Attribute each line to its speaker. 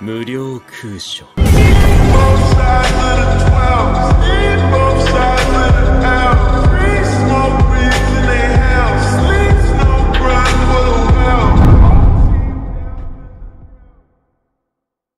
Speaker 1: 無料空所。